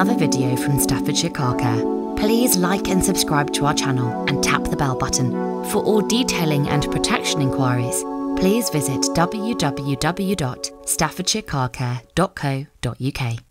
Another video from Staffordshire Car Care. Please like and subscribe to our channel and tap the bell button. For all detailing and protection inquiries, please visit www.staffordshirecarcare.co.uk.